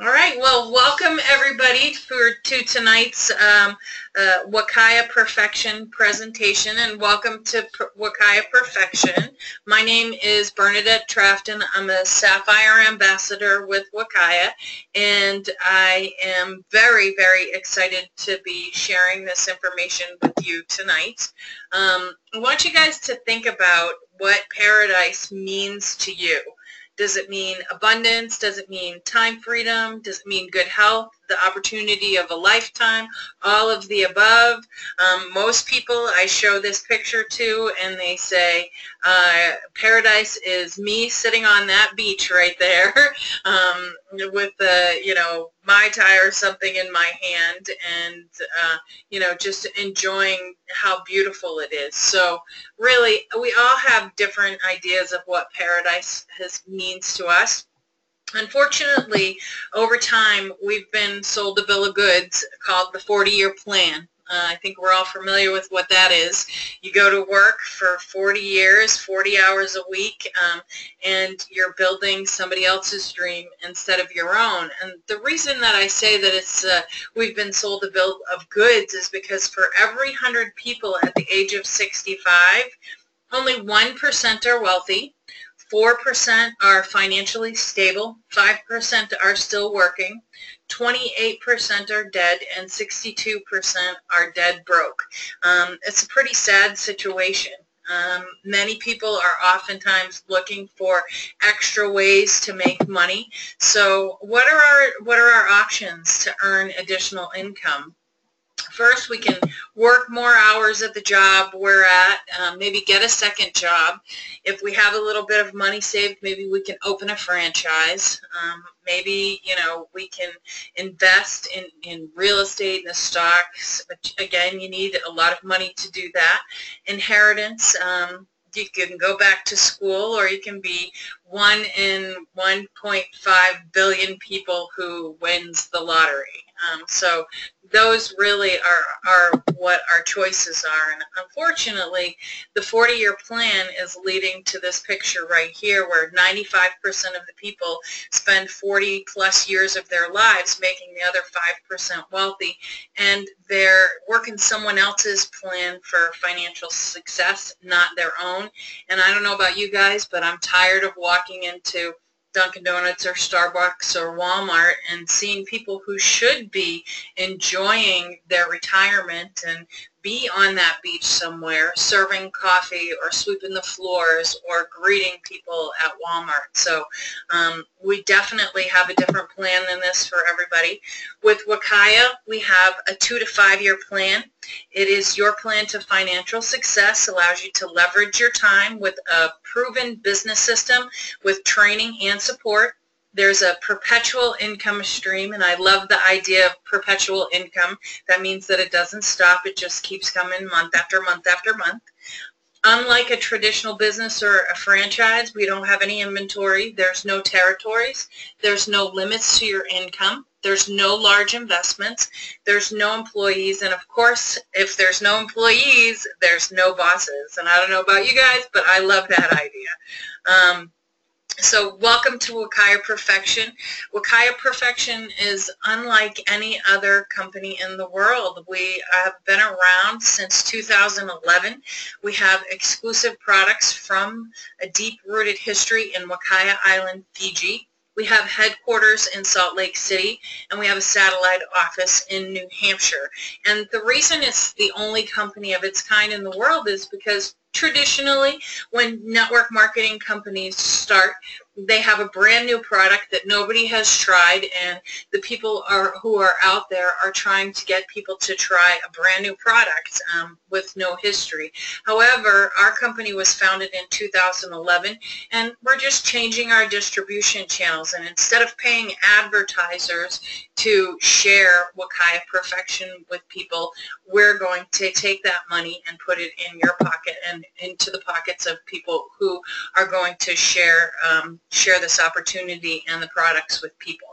All right, well, welcome everybody for to tonight's um, uh, Wakaya Perfection presentation, and welcome to per Wakaya Perfection. My name is Bernadette Trafton. I'm a Sapphire Ambassador with Wakaya, and I am very, very excited to be sharing this information with you tonight. Um, I want you guys to think about what paradise means to you. Does it mean abundance? Does it mean time freedom? Does it mean good health? The opportunity of a lifetime? All of the above. Um, most people I show this picture to and they say, uh, paradise is me sitting on that beach right there um, with the, you know, Mai Tai or something in my hand and, uh, you know, just enjoying how beautiful it is. So really, we all have different ideas of what paradise has, means to us. Unfortunately, over time, we've been sold a bill of goods called the 40-year plan. Uh, I think we're all familiar with what that is. You go to work for 40 years, 40 hours a week, um, and you're building somebody else's dream instead of your own. And the reason that I say that it's uh, we've been sold a bill of goods is because for every 100 people at the age of 65, only 1% are wealthy, 4% are financially stable, 5% are still working, 28% are dead and 62% are dead broke. Um, it's a pretty sad situation. Um, many people are oftentimes looking for extra ways to make money. So what are our what are our options to earn additional income? First, we can work more hours at the job we're at, um, maybe get a second job. If we have a little bit of money saved, maybe we can open a franchise. Um, maybe, you know, we can invest in, in real estate and the stocks. But again, you need a lot of money to do that. Inheritance, um, you can go back to school or you can be one in 1.5 billion people who wins the lottery. Um, so those really are, are what our choices are. And unfortunately, the 40-year plan is leading to this picture right here where 95% of the people spend 40 plus years of their lives making the other 5% wealthy. And they're working someone else's plan for financial success, not their own. And I don't know about you guys, but I'm tired of walking into Dunkin' Donuts or Starbucks or Walmart and seeing people who should be enjoying their retirement and be on that beach somewhere serving coffee or sweeping the floors or greeting people at Walmart. So um, we definitely have a different plan than this for everybody. With Wakaya, we have a two to five year plan. It is your plan to financial success, allows you to leverage your time with a proven business system with training and support. There's a perpetual income stream, and I love the idea of perpetual income. That means that it doesn't stop. It just keeps coming month after month after month. Unlike a traditional business or a franchise, we don't have any inventory. There's no territories. There's no limits to your income. There's no large investments. There's no employees. And of course, if there's no employees, there's no bosses. And I don't know about you guys, but I love that idea. Um, so welcome to Wakaya Perfection. Wakaya Perfection is unlike any other company in the world. We have been around since 2011. We have exclusive products from a deep-rooted history in Wakaya Island, Fiji. We have headquarters in Salt Lake City, and we have a satellite office in New Hampshire. And the reason it's the only company of its kind in the world is because traditionally when network marketing companies start they have a brand new product that nobody has tried and the people are who are out there are trying to get people to try a brand new product um, with no history. However, our company was founded in 2011 and we're just changing our distribution channels and instead of paying advertisers to share Wakaya Perfection with people, we're going to take that money and put it in your pocket and into the pockets of people who are going to share um, share this opportunity and the products with people.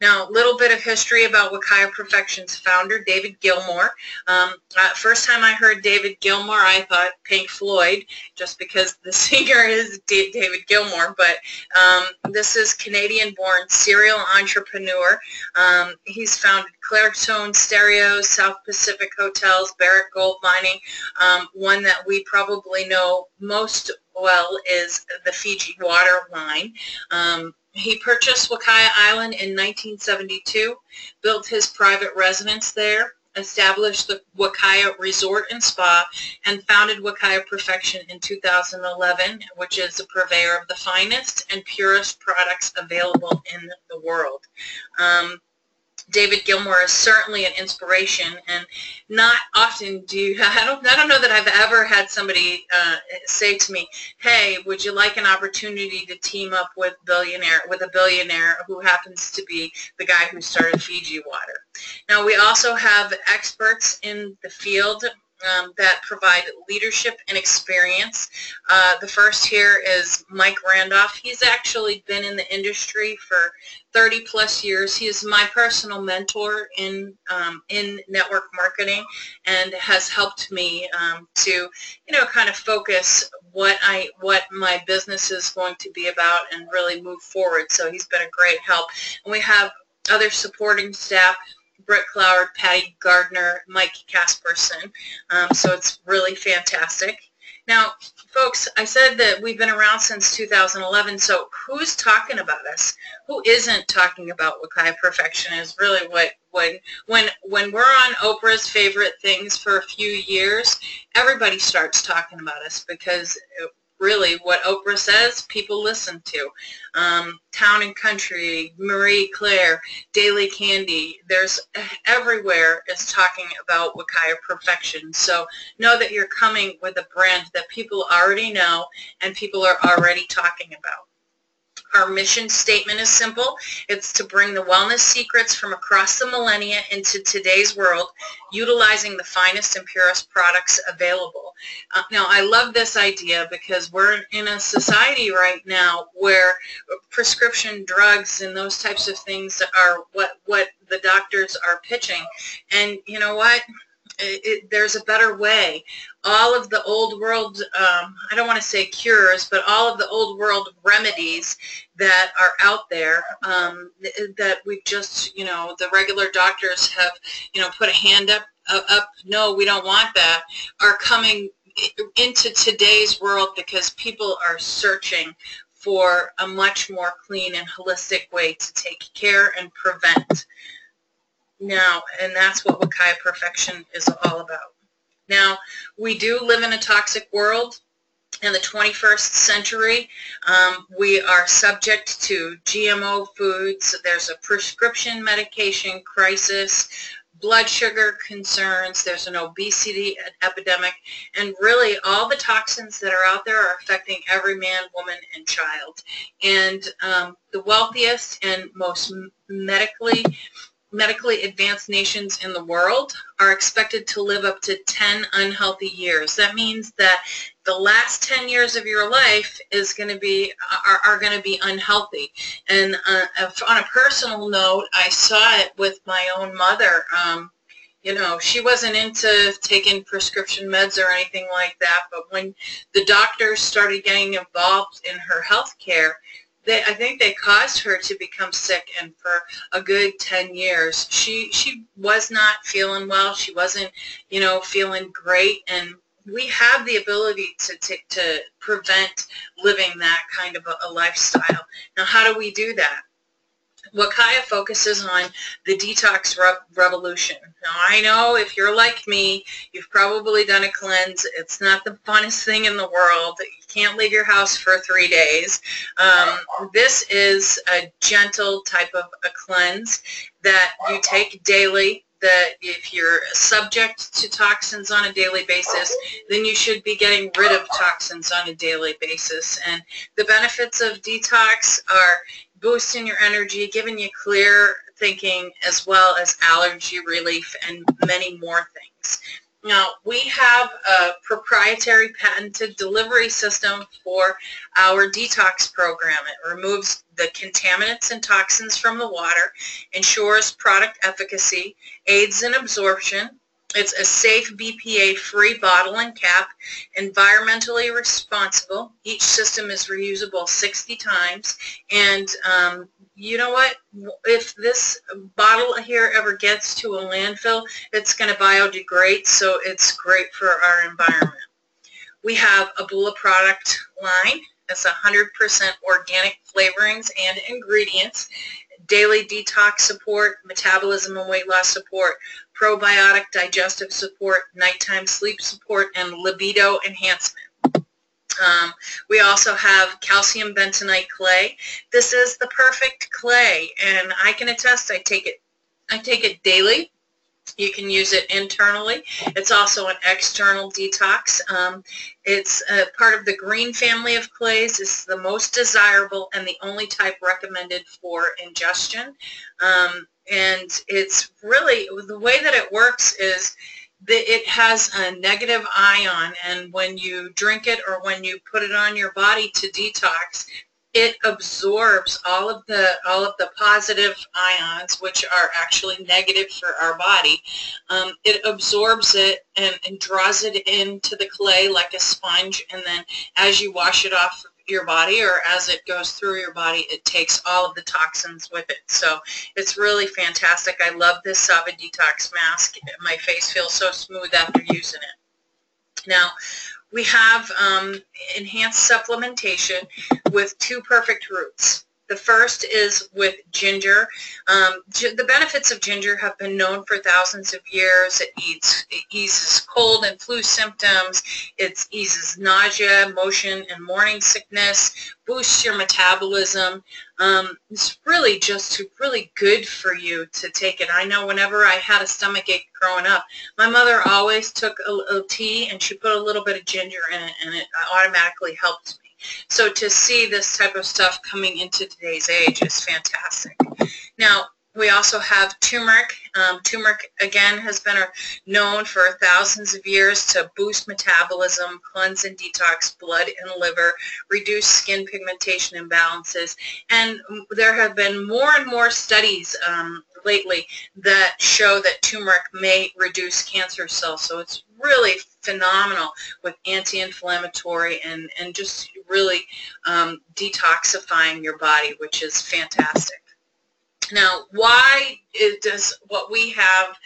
Now, a little bit of history about Wakaya Perfection's founder, David Gilmour. Um, uh, first time I heard David Gilmour, I thought Pink Floyd, just because the singer is D- David Gilmour. But um, this is Canadian-born serial entrepreneur. Um, he's founded Clairtone Stereo, South Pacific Hotels, Barrick Gold Mining. Um, one that we probably know most well is the Fiji Water Line. Um, he purchased Wakaya Island in 1972, built his private residence there, established the Wakaya Resort and Spa, and founded Wakaya Perfection in 2011, which is a purveyor of the finest and purest products available in the world. Um, David Gilmour is certainly an inspiration, and not often do I don't I don't know that I've ever had somebody uh, say to me, "Hey, would you like an opportunity to team up with billionaire with a billionaire who happens to be the guy who started Fiji Water?" Now we also have experts in the field um, that provide leadership and experience. Uh, the first here is Mike Randolph. He's actually been in the industry for 30 plus years. He is my personal mentor in um, in network marketing and has helped me um, to you know kind of focus what I what my business is going to be about and really move forward. So he's been a great help. And we have other supporting staff Brett Cloward, Patty Gardner, Mike Casperson. Um, so it's really fantastic. Now, folks, I said that we've been around since 2011, so who's talking about us? Who isn't talking about Wakaya Perfection is really what when when when we're on Oprah's favorite things for a few years, everybody starts talking about us because really what Oprah says, people listen to. Um, Town and Country, Marie Claire, Daily Candy, there's everywhere is talking about Wakaya Perfection. So know that you're coming with a brand that people already know and people are already talking about. Our mission statement is simple. It's to bring the wellness secrets from across the millennia into today's world, utilizing the finest and purest products available. Uh, now, I love this idea because we're in a society right now where prescription drugs and those types of things are what, what the doctors are pitching. And you know what? It, there's a better way. All of the old world, um, I don't want to say cures, but all of the old world remedies that are out there um, that we've just, you know, the regular doctors have, you know, put a hand up, uh, up, no, we don't want that, are coming into today's world because people are searching for a much more clean and holistic way to take care and prevent. Now, and that's what Wakaya Perfection is all about. Now, we do live in a toxic world in the 21st century. Um, we are subject to GMO foods. There's a prescription medication crisis, blood sugar concerns. There's an obesity epidemic. And really, all the toxins that are out there are affecting every man, woman, and child. And um, the wealthiest and most medically medically advanced nations in the world are expected to live up to 10 unhealthy years. That means that the last 10 years of your life is going to be are, are going to be unhealthy. And uh, on a personal note, I saw it with my own mother. Um, you know, she wasn't into taking prescription meds or anything like that, but when the doctors started getting involved in her health care, they, I think they caused her to become sick, and for a good 10 years, she, she was not feeling well. She wasn't, you know, feeling great, and we have the ability to, to, to prevent living that kind of a, a lifestyle. Now, how do we do that? Wakaya focuses on the detox re revolution. Now, I know if you're like me, you've probably done a cleanse. It's not the funnest thing in the world. You can't leave your house for three days. Um, this is a gentle type of a cleanse that you take daily that if you're subject to toxins on a daily basis, then you should be getting rid of toxins on a daily basis. And the benefits of detox are boosting your energy, giving you clear thinking, as well as allergy relief and many more things. Now, we have a proprietary patented delivery system for our detox program. It removes the contaminants and toxins from the water, ensures product efficacy, aids in absorption, it's a safe BPA-free bottle and cap, environmentally responsible. Each system is reusable 60 times. And um, you know what? If this bottle here ever gets to a landfill, it's going to biodegrade, so it's great for our environment. We have a Bula product line. It's 100% organic flavorings and ingredients daily detox support, metabolism and weight loss support, probiotic digestive support, nighttime sleep support, and libido enhancement. Um, we also have calcium bentonite clay. This is the perfect clay, and I can attest I take it I take it daily. You can use it internally. It's also an external detox. Um, it's part of the green family of clays. It's the most desirable and the only type recommended for ingestion. Um, and it's really, the way that it works is it has a negative ion and when you drink it or when you put it on your body to detox, it absorbs all of the all of the positive ions, which are actually negative for our body. Um, it absorbs it and, and draws it into the clay like a sponge, and then as you wash it off your body or as it goes through your body, it takes all of the toxins with it. So it's really fantastic. I love this Saba Detox mask. My face feels so smooth after using it. Now, we have um, enhanced supplementation with two perfect roots. The first is with ginger. Um, the benefits of ginger have been known for thousands of years. It, eats, it eases cold and flu symptoms. It eases nausea, motion, and morning sickness, boosts your metabolism. Um, it's really just really good for you to take it. I know whenever I had a stomach ache growing up, my mother always took a, a tea and she put a little bit of ginger in it and it automatically helped me. So to see this type of stuff coming into today's age is fantastic. Now, we also have turmeric. Um, turmeric, again, has been known for thousands of years to boost metabolism, cleanse and detox blood and liver, reduce skin pigmentation imbalances. And there have been more and more studies um, lately that show that turmeric may reduce cancer cells. So it's really phenomenal with anti-inflammatory and, and just really um, detoxifying your body, which is fantastic. Now, why does what we have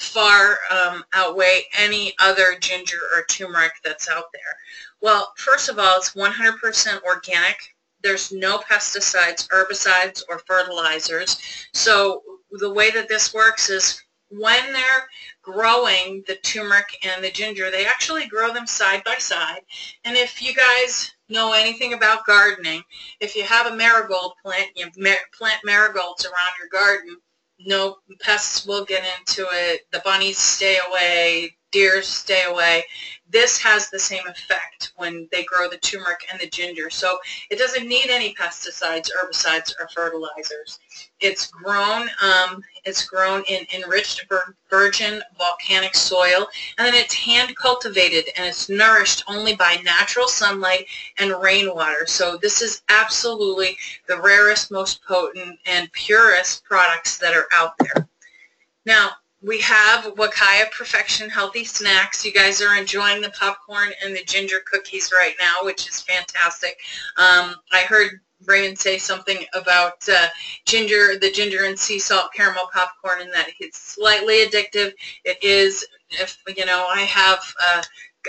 far um, outweigh any other ginger or turmeric that's out there? Well, first of all, it's 100% organic. There's no pesticides, herbicides, or fertilizers. So the way that this works is when they're growing the turmeric and the ginger, they actually grow them side by side. And if you guys know anything about gardening, if you have a marigold plant, you plant marigolds around your garden, no pests will get into it, the bunnies stay away, deer stay away. This has the same effect when they grow the turmeric and the ginger. So it doesn't need any pesticides, herbicides, or fertilizers. It's grown, um, it's grown in enriched virgin volcanic soil, and then it's hand cultivated and it's nourished only by natural sunlight and rainwater. So this is absolutely the rarest, most potent, and purest products that are out there. Now, we have Wakaya Perfection Healthy Snacks. You guys are enjoying the popcorn and the ginger cookies right now, which is fantastic. Um, I heard Raymond say something about uh, ginger, the ginger and sea salt caramel popcorn, and that it's slightly addictive. It is, if you know, I have. Uh,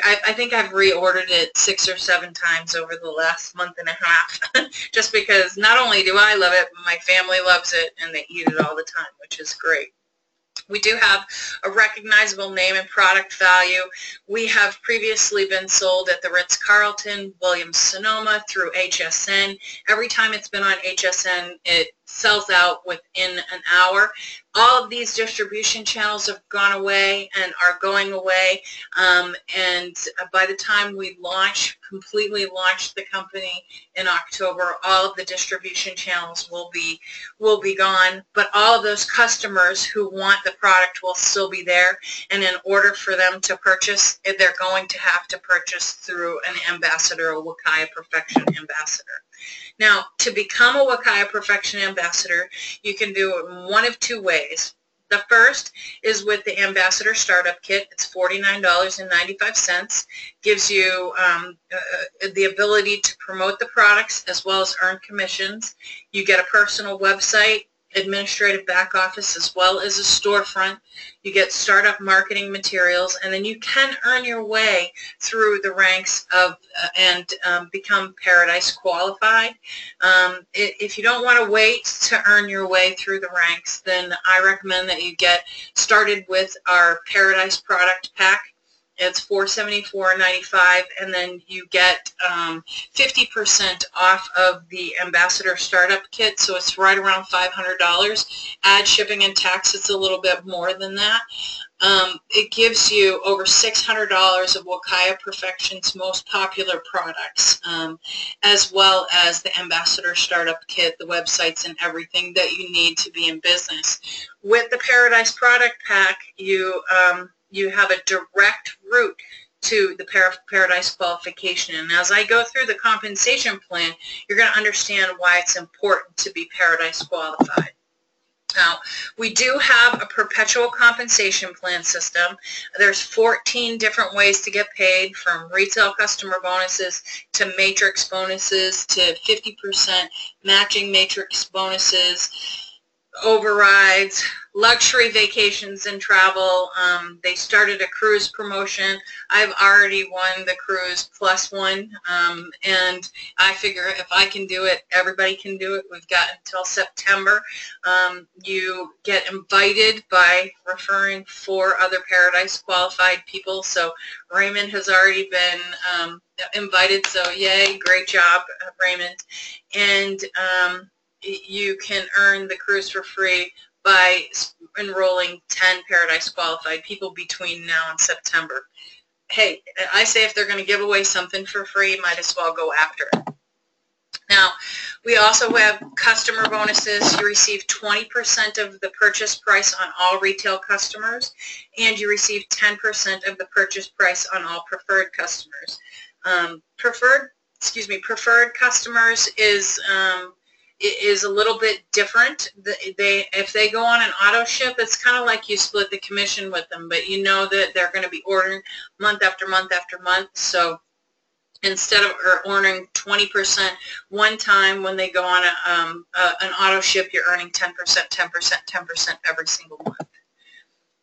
I, I, think I've reordered it six or seven times over the last month and a half, just because not only do I love it, but my family loves it, and they eat it all the time, which is great. We do have a recognizable name and product value. We have previously been sold at the Ritz-Carlton, Williams-Sonoma through HSN. Every time it's been on HSN, it sells out within an hour. All of these distribution channels have gone away and are going away. Um, and by the time we launch, completely launch the company in October, all of the distribution channels will be will be gone. But all of those customers who want the product will still be there. And in order for them to purchase, they're going to have to purchase through an ambassador, a Wakaya Perfection ambassador. Now, to become a Wakaya Perfection Ambassador, you can do it one of two ways. The first is with the Ambassador Startup Kit. It's $49.95. Gives you um, uh, the ability to promote the products as well as earn commissions. You get a personal website administrative back office as well as a storefront. You get startup marketing materials, and then you can earn your way through the ranks of uh, and um, become Paradise qualified. Um, if you don't want to wait to earn your way through the ranks, then I recommend that you get started with our Paradise product pack. It's $474.95, and then you get um, 50% off of the Ambassador Startup Kit, so it's right around $500. Add shipping and tax, it's a little bit more than that. Um, it gives you over $600 of Wakaya Perfection's most popular products, um, as well as the Ambassador Startup Kit, the websites, and everything that you need to be in business. With the Paradise Product Pack, you um, you have a direct route to the Paradise qualification. And as I go through the compensation plan, you're going to understand why it's important to be Paradise qualified. Now, we do have a perpetual compensation plan system. There's 14 different ways to get paid from retail customer bonuses to matrix bonuses to 50% matching matrix bonuses overrides, luxury vacations and travel. Um, they started a cruise promotion. I've already won the cruise plus one, um, and I figure if I can do it, everybody can do it. We've got until September. Um, you get invited by referring four other Paradise qualified people. So Raymond has already been um, invited, so yay, great job, Raymond. And um, you can earn the cruise for free by enrolling 10 Paradise qualified people between now and September. Hey, I say if they're going to give away something for free, might as well go after it. Now, we also have customer bonuses. You receive 20% of the purchase price on all retail customers, and you receive 10% of the purchase price on all preferred customers. Um, preferred, excuse me, preferred customers is um, is a little bit different. They, if they go on an auto ship, it's kind of like you split the commission with them, but you know that they're going to be ordering month after month after month. So instead of ordering 20% one time when they go on a, um, a, an auto ship, you're earning 10%, 10%, 10% every single month.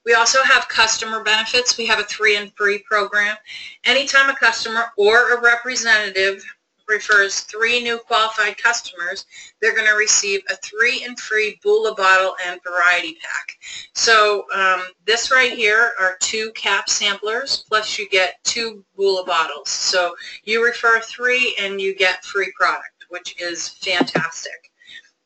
We also have customer benefits. We have a three and free program. Anytime a customer or a representative refers three new qualified customers, they're going to receive a three and free Bula bottle and variety pack. So um, this right here are two cap samplers, plus you get two Bula bottles. So you refer three and you get free product, which is fantastic.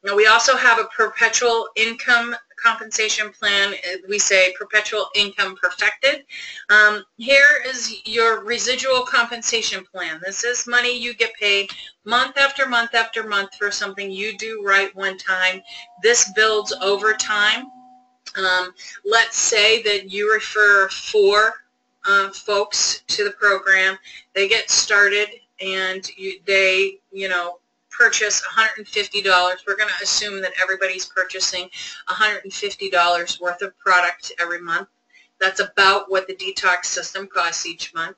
Now we also have a perpetual income compensation plan, we say perpetual income perfected. Um, here is your residual compensation plan. This is money you get paid month after month after month for something you do right one time. This builds over time. Um, let's say that you refer four uh, folks to the program. They get started and you, they, you know, purchase $150. We're going to assume that everybody's purchasing $150 worth of product every month. That's about what the detox system costs each month.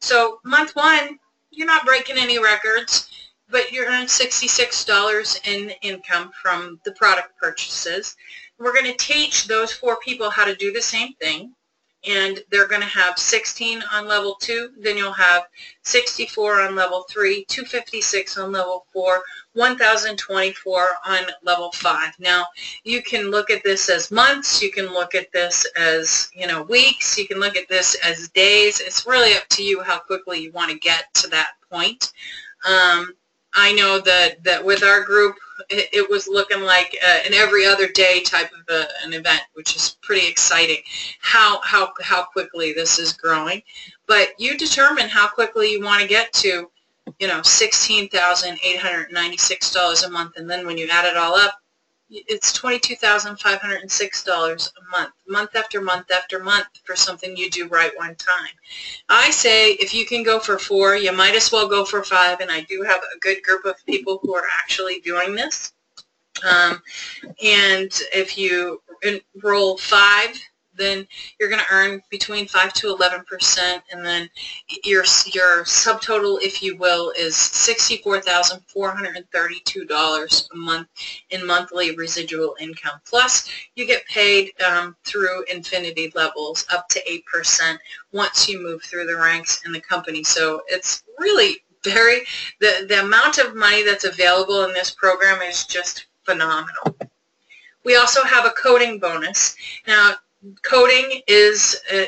So month one, you're not breaking any records, but you're earning $66 in income from the product purchases. We're going to teach those four people how to do the same thing and they're going to have 16 on level 2, then you'll have 64 on level 3, 256 on level 4, 1024 on level 5. Now, you can look at this as months, you can look at this as, you know, weeks, you can look at this as days. It's really up to you how quickly you want to get to that point. Um, I know that, that with our group, it, was looking like uh, an every other day type of a, an event, which is pretty exciting. How how how quickly this is growing, but you determine how quickly you want to get to, you know, sixteen thousand eight hundred ninety six dollars a month, and then when you add it all up, it's $22,506 a month, month after month after month for something you do right one time. I say if you can go for four, you might as well go for five, and I do have a good group of people who are actually doing this. Um, and if you enroll five then you're going to earn between 5 to 11 percent, and then your your subtotal, if you will, is $64,432 a month in monthly residual income. Plus, you get paid um, through infinity levels up to 8 percent once you move through the ranks in the company. So it's really very the the amount of money that's available in this program is just phenomenal. We also have a coding bonus. Now, coding is, uh,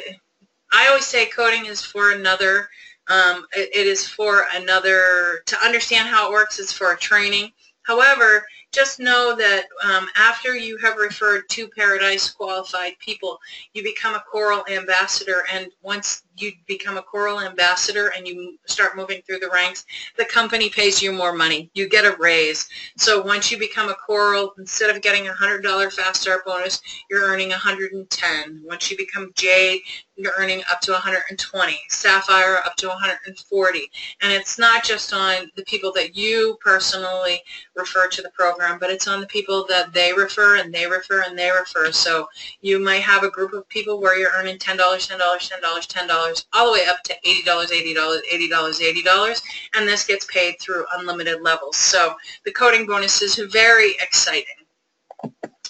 I always say coding is for another, um, it, it is for another, to understand how it works is for a training. However, just know that um, after you have referred two Paradise qualified people, you become a Coral ambassador. And once you become a Coral ambassador and you start moving through the ranks, the company pays you more money. You get a raise. So once you become a Coral, instead of getting a $100 Fast Start bonus, you're earning 110. Once you become Jade, you're earning up to 120. Sapphire up to 140. And it's not just on the people that you personally refer to the program, but it's on the people that they refer and they refer and they refer. So you might have a group of people where you're earning $10, $10, $10, $10, all the way up to $80, $80, $80, $80, and this gets paid through unlimited levels. So the coding bonus is very exciting.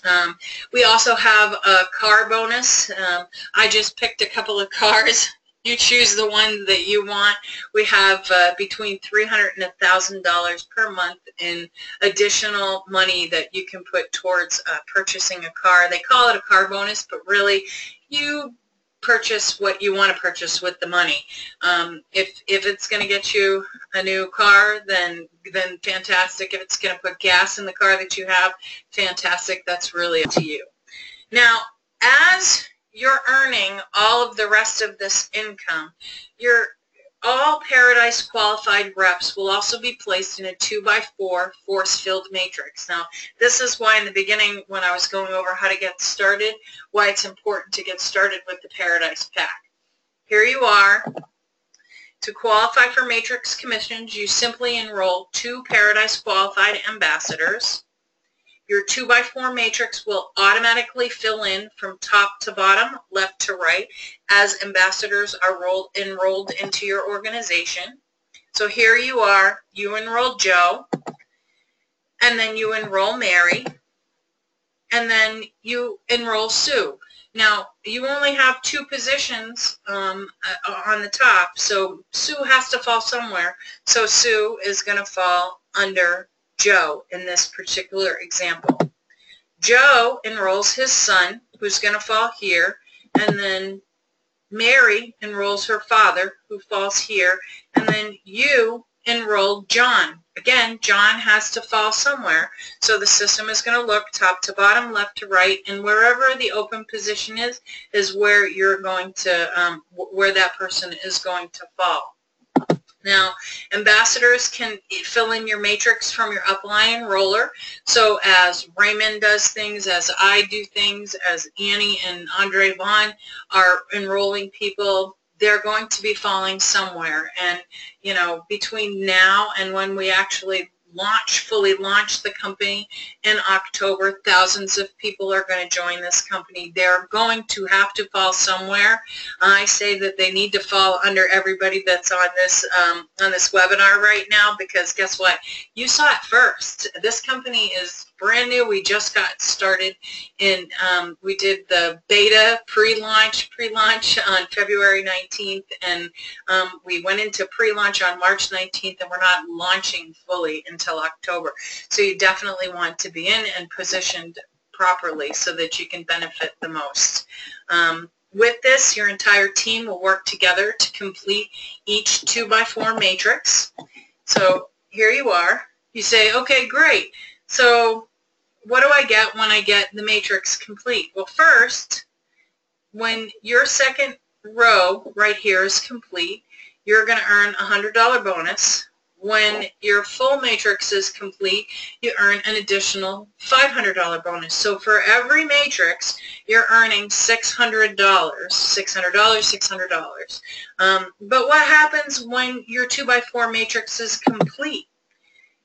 Um, we also have a car bonus. Um, I just picked a couple of cars. You choose the one that you want. We have uh, between 300 and $1,000 per month in additional money that you can put towards uh, purchasing a car. They call it a car bonus, but really you purchase what you want to purchase with the money. Um, if if it's going to get you a new car, then then fantastic. If it's going to put gas in the car that you have, fantastic. That's really up to you. Now, as you're earning all of the rest of this income, you're all Paradise qualified reps will also be placed in a 2x4 force-filled matrix. Now, this is why in the beginning when I was going over how to get started, why it's important to get started with the Paradise Pack. Here you are. To qualify for matrix commissions, you simply enroll two Paradise qualified ambassadors. Your 2x4 matrix will automatically fill in from top to bottom, left to right, as ambassadors are rolled, enrolled into your organization. So here you are, you enroll Joe, and then you enroll Mary, and then you enroll Sue. Now, you only have two positions um, uh, on the top, so Sue has to fall somewhere. So Sue is going to fall under Joe in this particular example. Joe enrolls his son, who's going to fall here, and then Mary enrolls her father, who falls here, and then you enroll John. Again, John has to fall somewhere. So the system is going to look top to bottom, left to right, and wherever the open position is, is where you're going to, um, where that person is going to fall. Now, ambassadors can fill in your matrix from your upline roller. So as Raymond does things, as I do things, as Annie and Andre Vaughn are enrolling people, they're going to be falling somewhere. And, you know, between now and when we actually launch, fully launch the company in October. Thousands of people are going to join this company. They're going to have to fall somewhere. I say that they need to fall under everybody that's on this um, on this webinar right now because guess what? You saw it first. This company is brand new. We just got started in, um, we did the beta pre-launch, pre-launch on February 19th, and um, we went into pre-launch on March 19th, and we're not launching fully until October. So you definitely want to be in and positioned properly so that you can benefit the most. Um, with this, your entire team will work together to complete each 2 by 4 matrix. So here you are. You say, okay, great. So what do I get when I get the matrix complete? Well, first, when your second row right here is complete, you're going to earn a $100 bonus. When your full matrix is complete, you earn an additional $500 bonus. So for every matrix, you're earning $600, $600, $600. Um, but what happens when your 2x4 matrix is complete?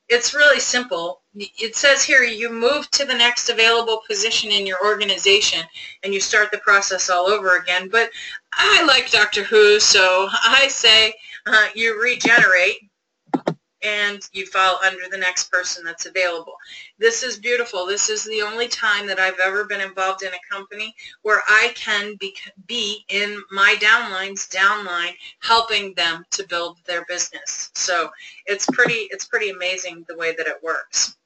It's really simple. It says here you move to the next available position in your organization and you start the process all over again. But I like Doctor Who, so I say uh, you regenerate and you fall under the next person that's available. This is beautiful. This is the only time that I've ever been involved in a company where I can be, be in my downline's downline helping them to build their business. So it's pretty, it's pretty amazing the way that it works.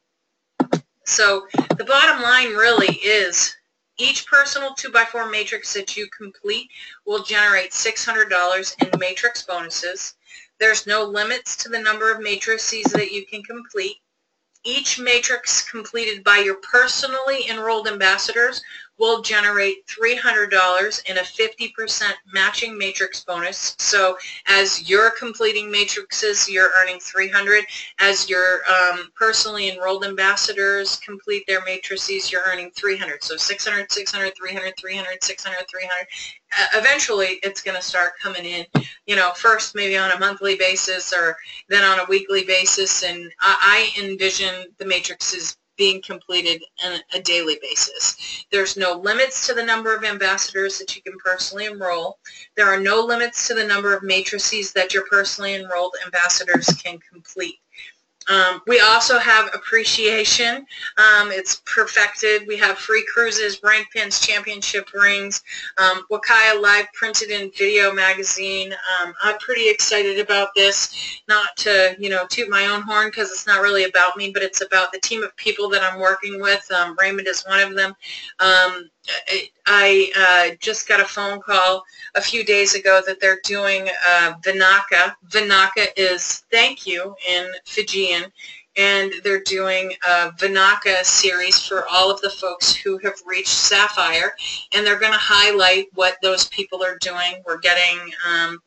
So the bottom line really is each personal 2x4 matrix that you complete will generate $600 in matrix bonuses. There's no limits to the number of matrices that you can complete. Each matrix completed by your personally enrolled ambassadors will generate $300 in a 50% matching matrix bonus. So as you're completing matrices, you're earning 300. As your um, personally enrolled ambassadors complete their matrices, you're earning 300. So 600, 600, 300, 300, 600, 300. Uh, eventually, it's going to start coming in, you know, first maybe on a monthly basis or then on a weekly basis. And I, I envision the matrices being completed on a daily basis. There's no limits to the number of ambassadors that you can personally enroll. There are no limits to the number of matrices that your personally enrolled ambassadors can complete. Um, we also have appreciation. Um, it's perfected. We have free cruises, rank pins, championship rings, um, Wakaya Live printed in video magazine. Um, I'm pretty excited about this. Not to, you know, toot my own horn because it's not really about me, but it's about the team of people that I'm working with. Um, Raymond is one of them. I uh, just got a phone call a few days ago that they're doing uh, Vinaka. Vinaka is thank you in Fijian, and they're doing a Vinaka series for all of the folks who have reached Sapphire, and they're going to highlight what those people are doing. We're getting um,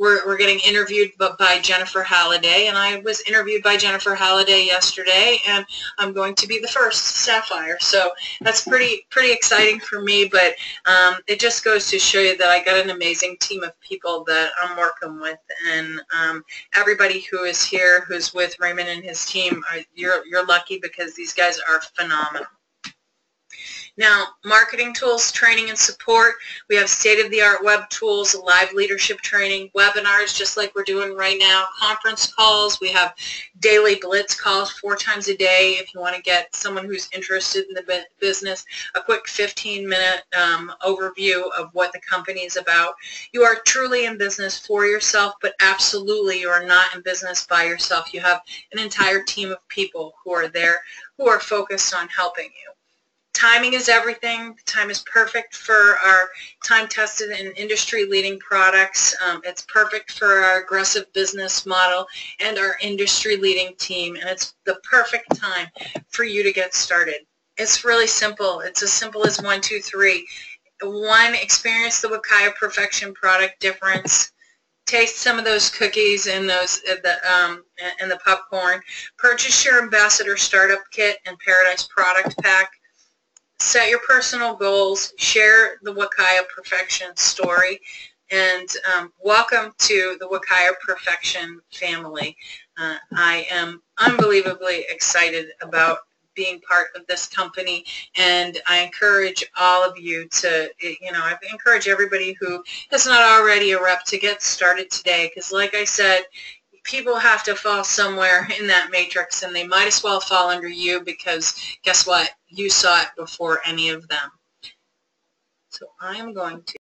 we're, we're getting interviewed by Jennifer Halliday, and I was interviewed by Jennifer Halliday yesterday, and I'm going to be the first Sapphire. So that's pretty pretty exciting for me, but um, it just goes to show you that I got an amazing team of people that I'm working with, and um, everybody who is here who's with Raymond and his team, are, you're, you're lucky because these guys are phenomenal. Now, marketing tools, training, and support. We have state-of-the-art web tools, live leadership training, webinars just like we're doing right now, conference calls. We have daily blitz calls four times a day if you want to get someone who's interested in the business, a quick 15-minute um, overview of what the company is about. You are truly in business for yourself, but absolutely you are not in business by yourself. You have an entire team of people who are there who are focused on helping you timing is everything. The Time is perfect for our time-tested and industry-leading products. Um, it's perfect for our aggressive business model and our industry-leading team, and it's the perfect time for you to get started. It's really simple. It's as simple as one, two, three. One, experience the Wakaya Perfection product difference taste some of those cookies and those uh, the um, and the popcorn. Purchase your Ambassador Startup Kit and Paradise Product Pack set your personal goals, share the Wakaya Perfection story, and um, welcome to the Wakaya Perfection family. Uh, I am unbelievably excited about being part of this company and I encourage all of you to, you know, I encourage everybody who is not already a rep to get started today because like I said, people have to fall somewhere in that matrix and they might as well fall under you because guess what? You saw it before any of them. So I am going to